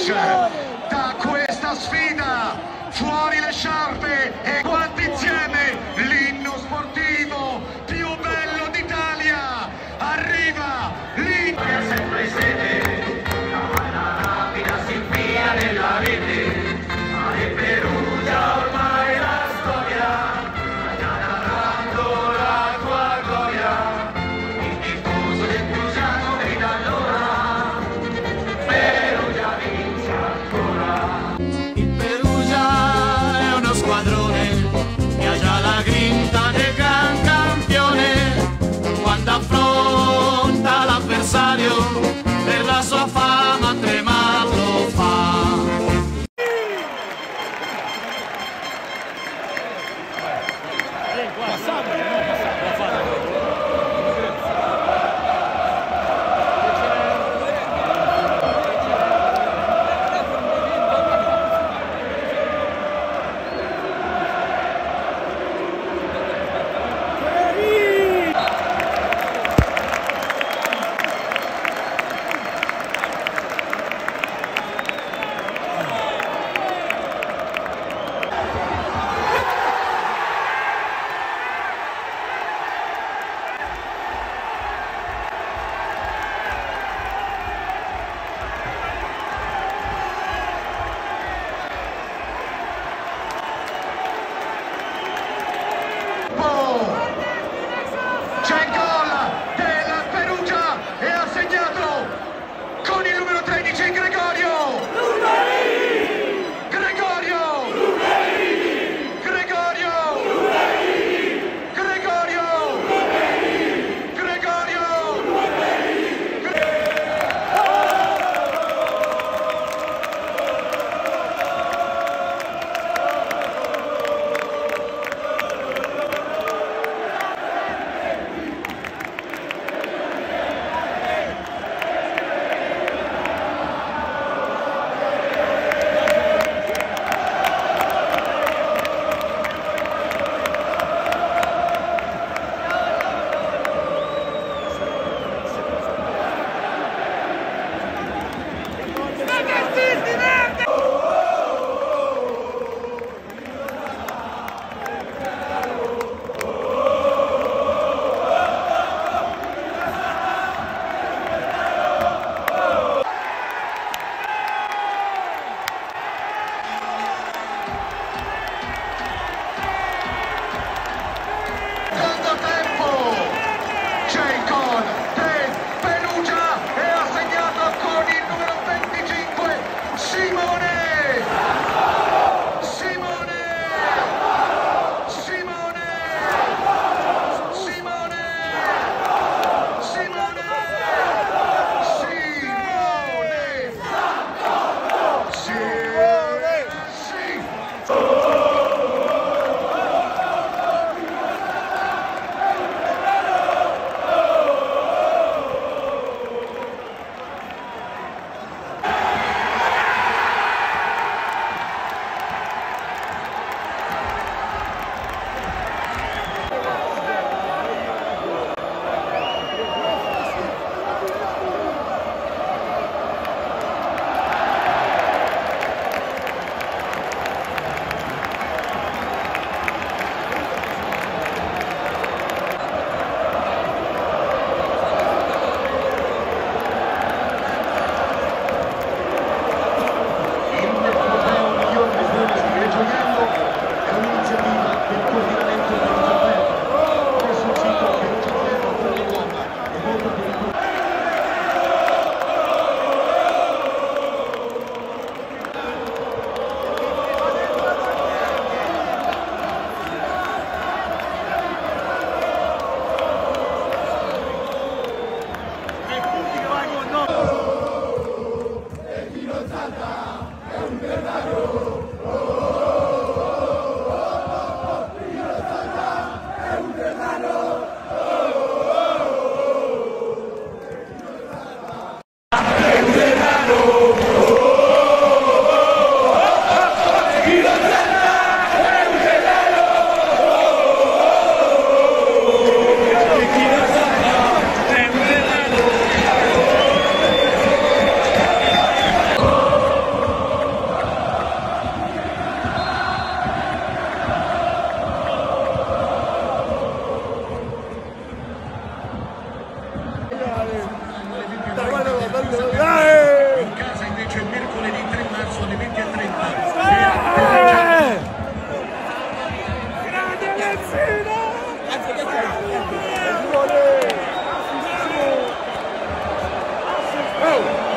Questo match, da questa sfida, Passado. Libertadores! Oh!